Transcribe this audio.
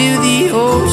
to the ocean.